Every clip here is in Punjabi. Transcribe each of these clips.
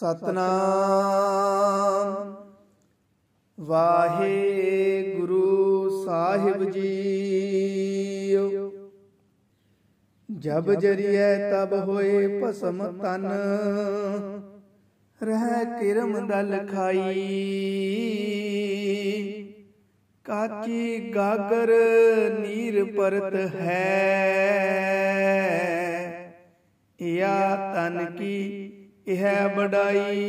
ਸਤਨਾਮ। ਵਾਹਿਗੁਰੂ ਸਾਹਿਬ ਜੀਓ। ਜਬ ਜਰੀਏ ਤਬ ਹੋਏ ਭਸਮ ਤਨ, ਰਹਿ ਕਿਰਮ ਦਲ ਖਾਈ। ਕਾਚੀ ਗਾਗਰ ਨੀਰ ਪਰਤ ਹੈ, ਇਆ ਤਨ ਕੀ ਇਹ ਬੜਾਈ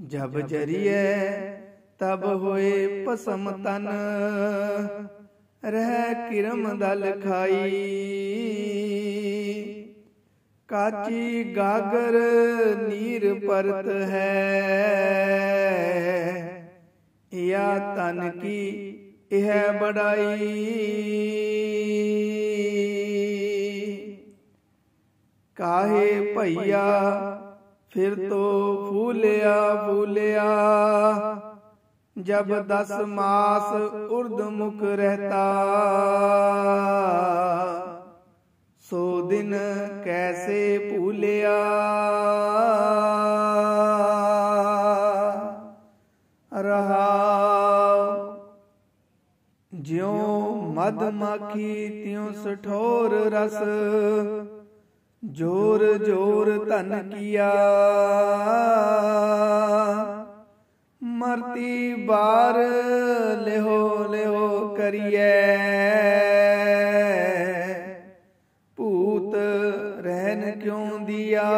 ਜਬ ਜਰੀਏ ਤਬ ਹੋਏ ਪਸਮ ਤਨ। ਰਹਿ ਕਿਰਮ ਦਲ ਖਾਈ। ਕਾਚੀ ਗਾਗਰ ਨੀਰ ਪਰਤ ਹੈ। ਇਆ ਤਨ ਕੀ ਇਹ ਬੜਾਈ ਕਾਹੇ ਭਈਆ ਫਿਰ ਤੋ ਫੂਲਿਆ ਫੂਲਿਆ ਜਬ ਦਸ ਮਾਸ ਉਰਦ ਮੁਖ ਰਹਤਾ। ਸੋ ਦਿਨ ਕੈਸੇ ਭੂਲਿਆ। ਰਹਾ ਜਿਉ ਮਦ ਮਾਖੀ ਤਿਉ ਸਠੋਰ ਰਸ। ਜੋਰ ਜੋਰ ਧਨ ਕੀਆ। ਮਰਤੀ ਬਾਰ ਲਿਹੋ ਲਿਹੋ ਕਰੀਏ ਭੂਤ ਰਹਿਨ ਕਿਉ ਦਿਆ।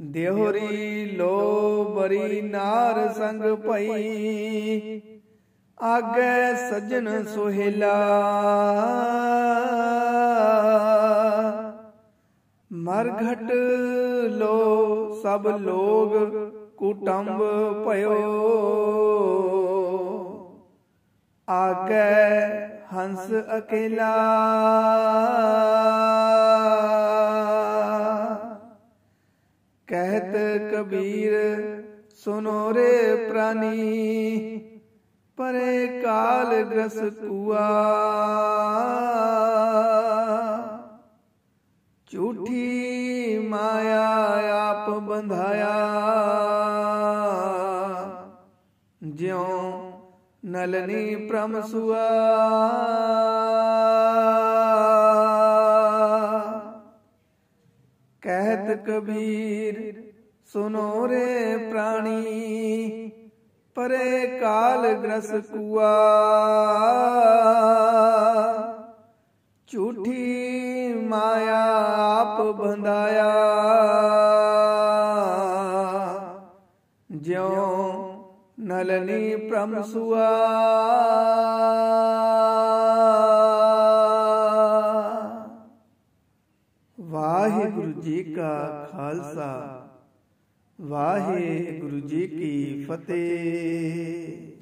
ਦੇਹਰੀ ਲੋ ਬਰੀ ਨਾਰ ਸੰਗ ਪਈ ਆਗੇ ਸਜਣ ਸੁਹੇਲਾ। ਮਰਘਟ ਲੋ ਸਭ ਲੋਗ ਕੁਟੰਬ ਭਇਓ। ਆਗੇ ਹੰਸ ਅਕੇਲਾ। ਕਹਿਤ ਕਬੀਰ ਸੁਨੋ ਰੇ ਪ੍ਰਾਨੀ। ਪਰੇ ਕਾਲ ਗ੍ਰਸ ਕੁਆ ਝੂਠੀ ਮਾਇਆ ਆਪ ਬੰਧਾਇਆ। ਜਿਉ ਨਲਨੀ ਪ੍ਰਮ ਸੁਆ। ਕਹਿਤ ਕਬੀਰ, ਸੁਨੋ ਰੇ ਪ੍ਰਾਣੀ। ਪਰੇ ਕਾਲ ਗ੍ਰਸ ਕੁਆ। ਝੂਠੀ ਮਾਇਆ ਆਪ ਬੰਧਾਇਆ। ਜਿਉ ਨਲਨੀ ਪ੍ਰਮ ਸੁਆ। ਵਾਹਿਗੁਰੂ ਜੀ ਕਾ ਖਾਲਸਾ। ਵਾਹਿਗੁਰੂ ਜੀ ਕੀ ਫਤਿਹ।